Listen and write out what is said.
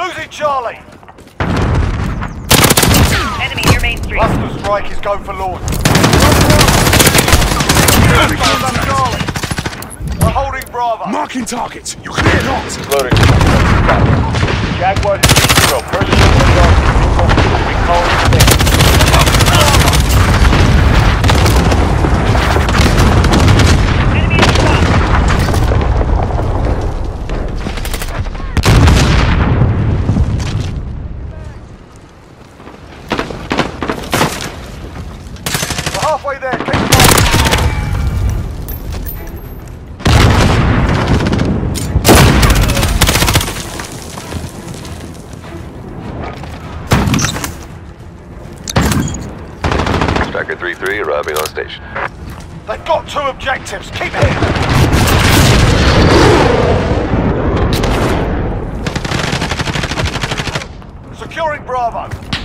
Losing Charlie. Enemy near Main Street. Cluster strike is go for Lord. Charlie. We're holding Bravo. Marking targets. You clear not. Loading. Halfway there. Fighting. Striker 3-3 arriving on station. They've got two objectives. Keep hitting. Securing Bravo.